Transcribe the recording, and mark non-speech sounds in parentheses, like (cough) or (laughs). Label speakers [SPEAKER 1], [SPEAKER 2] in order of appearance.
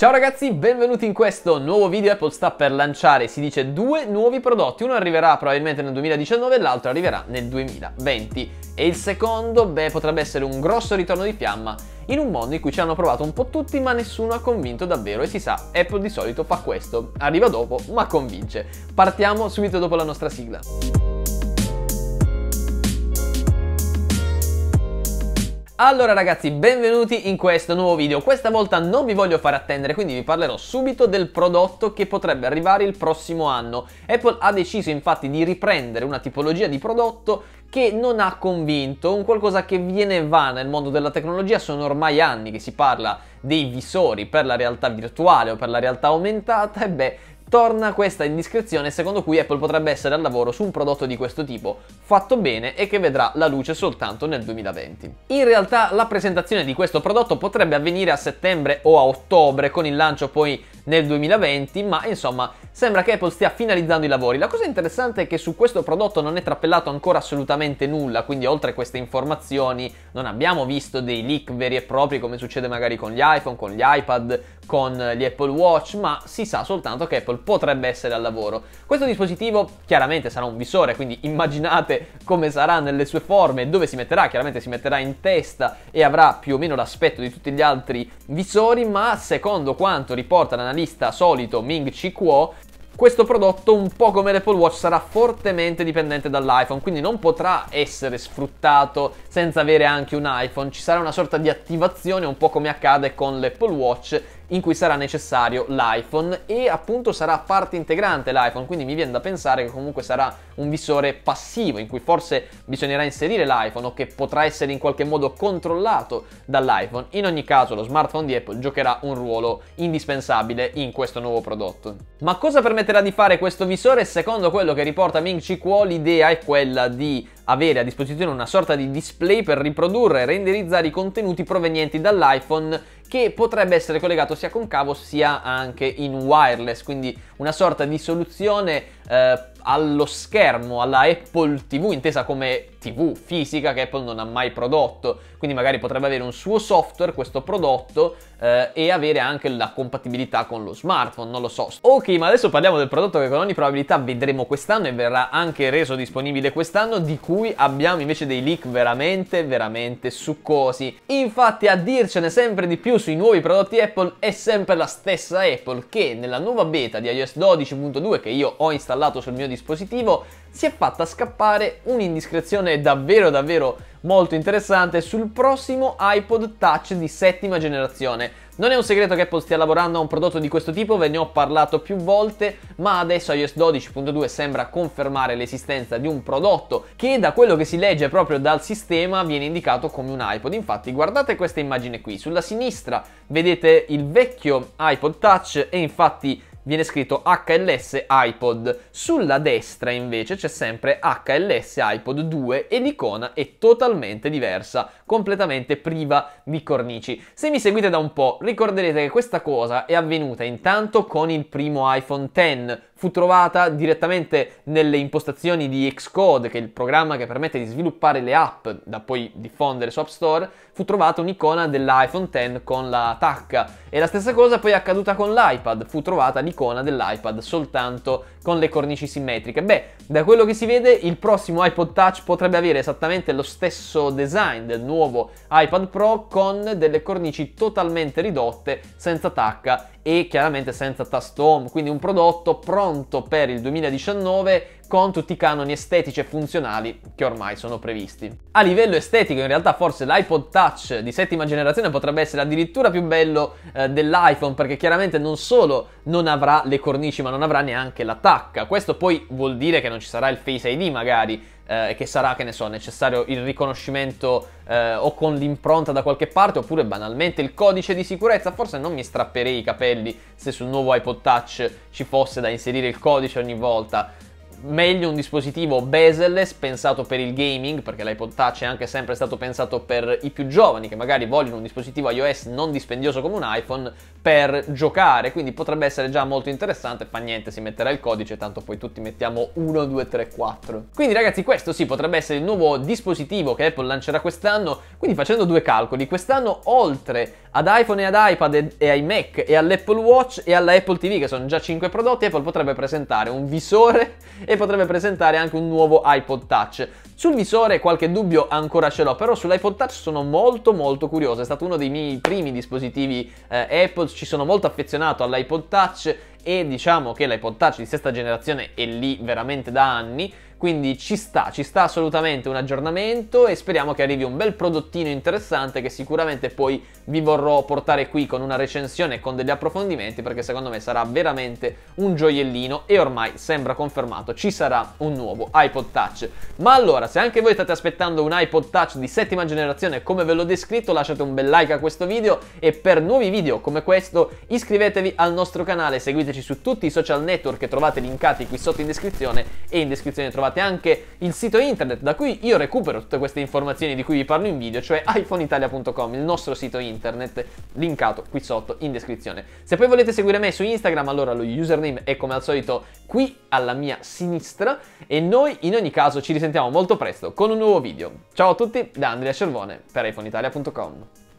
[SPEAKER 1] Ciao ragazzi, benvenuti in questo nuovo video. Apple sta per lanciare, si dice, due nuovi prodotti. Uno arriverà probabilmente nel 2019 e l'altro arriverà nel 2020. E il secondo, beh, potrebbe essere un grosso ritorno di fiamma in un mondo in cui ci hanno provato un po' tutti ma nessuno ha convinto davvero. E si sa, Apple di solito fa questo. Arriva dopo, ma convince. Partiamo subito dopo la nostra sigla. Allora ragazzi, benvenuti in questo nuovo video. Questa volta non vi voglio fare attendere, quindi vi parlerò subito del prodotto che potrebbe arrivare il prossimo anno. Apple ha deciso infatti di riprendere una tipologia di prodotto che non ha convinto, un qualcosa che viene e va nel mondo della tecnologia, sono ormai anni che si parla dei visori per la realtà virtuale o per la realtà aumentata e beh, torna questa indiscrezione secondo cui Apple potrebbe essere al lavoro su un prodotto di questo tipo, fatto bene e che vedrà la luce soltanto nel 2020. In realtà la presentazione di questo prodotto potrebbe avvenire a settembre o a ottobre con il lancio poi nel 2020, ma insomma sembra che Apple stia finalizzando i lavori. La cosa interessante è che su questo prodotto non è trappellato ancora assolutamente nulla, quindi oltre a queste informazioni non abbiamo visto dei leak veri e propri come succede magari con gli iPhone, con gli iPad, con gli Apple Watch, ma si sa soltanto che Apple potrebbe essere al lavoro. Questo dispositivo chiaramente sarà un visore, quindi immaginate come sarà nelle sue forme, dove si metterà, chiaramente si metterà in testa e avrà più o meno l'aspetto di tutti gli altri visori, ma secondo quanto riporta l'analista solito Ming Chi Kuo, questo prodotto, un po' come l'Apple Watch, sarà fortemente dipendente dall'iPhone, quindi non potrà essere sfruttato senza avere anche un iPhone. Ci sarà una sorta di attivazione, un po' come accade con l'Apple Watch, in cui sarà necessario l'iPhone e appunto sarà parte integrante l'iPhone, quindi mi viene da pensare che comunque sarà un visore passivo in cui forse bisognerà inserire l'iPhone o che potrà essere in qualche modo controllato dall'iPhone. In ogni caso lo smartphone di Apple giocherà un ruolo indispensabile in questo nuovo prodotto. Ma cosa permetterà di fare questo visore? Secondo quello che riporta Ming Chi Kuo, l'idea è quella di avere a disposizione una sorta di display per riprodurre e renderizzare i contenuti provenienti dall'iPhone che potrebbe essere collegato sia con cavo sia anche in wireless, quindi una sorta di soluzione eh, allo schermo, alla Apple TV, intesa come TV fisica che Apple non ha mai prodotto, quindi magari potrebbe avere un suo software, questo prodotto, eh, e avere anche la compatibilità con lo smartphone, non lo so. Ok, ma adesso parliamo del prodotto che con ogni probabilità vedremo quest'anno e verrà anche reso disponibile quest'anno, di cui abbiamo invece dei leak veramente, veramente succosi. Infatti a dircene sempre di più sui nuovi prodotti Apple è sempre la stessa Apple che nella nuova beta di iOS 12.2 che io ho installato sul mio dispositivo si è fatta scappare un'indiscrezione davvero davvero molto interessante sul prossimo iPod Touch di settima generazione. Non è un segreto che Apple stia lavorando a un prodotto di questo tipo, ve ne ho parlato più volte, ma adesso iOS 12.2 sembra confermare l'esistenza di un prodotto che da quello che si legge proprio dal sistema viene indicato come un iPod. Infatti guardate questa immagine qui, sulla sinistra vedete il vecchio iPod Touch e infatti viene scritto HLS iPod. Sulla destra invece c'è sempre HLS iPod 2 e l'icona è totalmente diversa, completamente priva di cornici. Se mi seguite da un po' ricorderete che questa cosa è avvenuta intanto con il primo iPhone X fu trovata direttamente nelle impostazioni di Xcode, che è il programma che permette di sviluppare le app da poi diffondere su App Store, fu trovata un'icona dell'iPhone X con la tacca. E la stessa cosa poi è accaduta con l'iPad, fu trovata l'icona dell'iPad soltanto con le cornici simmetriche. Beh, da quello che si vede, il prossimo iPod Touch potrebbe avere esattamente lo stesso design del nuovo iPad Pro con delle cornici totalmente ridotte, senza tacca e chiaramente senza tasto home, quindi un prodotto pronto per il 2019 con tutti i canoni estetici e funzionali che ormai sono previsti. A livello estetico in realtà forse l'iPod Touch di settima generazione potrebbe essere addirittura più bello eh, dell'iPhone perché chiaramente non solo non avrà le cornici ma non avrà neanche la tacca. Questo poi vuol dire che non ci sarà il Face ID magari e eh, che sarà, che ne so, necessario il riconoscimento eh, o con l'impronta da qualche parte oppure banalmente il codice di sicurezza. Forse non mi strapperei i capelli se sul nuovo iPod Touch ci fosse da inserire il codice ogni volta meglio un dispositivo bezel-less pensato per il gaming, perché l'iPod Touch è anche sempre stato pensato per i più giovani che magari vogliono un dispositivo iOS non dispendioso come un iPhone per giocare, quindi potrebbe essere già molto interessante, fa niente, si metterà il codice, tanto poi tutti mettiamo 1, 2, 3, 4. Quindi ragazzi questo sì potrebbe essere il nuovo dispositivo che Apple lancerà quest'anno, quindi facendo due calcoli, quest'anno oltre ad iPhone e ad iPad e ai Mac e all'Apple Watch e alla Apple TV che sono già 5 prodotti, Apple potrebbe presentare un visore (laughs) e potrebbe presentare anche un nuovo iPod Touch. Sul visore qualche dubbio ancora ce l'ho, però sull'iPod Touch sono molto molto curioso, è stato uno dei miei primi dispositivi eh, Apple, ci sono molto affezionato all'iPod Touch e diciamo che l'iPod Touch di sesta generazione è lì veramente da anni, quindi ci sta, ci sta assolutamente un aggiornamento e speriamo che arrivi un bel prodottino interessante che sicuramente poi vi vorrò portare qui con una recensione e con degli approfondimenti perché secondo me sarà veramente un gioiellino e ormai sembra confermato, ci sarà un nuovo iPod Touch. Ma allora, se anche voi state aspettando un iPod Touch di settima generazione come ve l'ho descritto, lasciate un bel like a questo video e per nuovi video come questo iscrivetevi al nostro canale, seguiteci su tutti i social network che trovate linkati qui sotto in descrizione e in descrizione trovate trovate anche il sito internet da cui io recupero tutte queste informazioni di cui vi parlo in video, cioè iPhoneitalia.com, il nostro sito internet, linkato qui sotto in descrizione. Se poi volete seguire me su Instagram, allora lo username è come al solito qui alla mia sinistra e noi in ogni caso ci risentiamo molto presto con un nuovo video. Ciao a tutti da Andrea Cervone per iPhoneitalia.com.